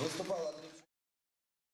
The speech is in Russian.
выступал.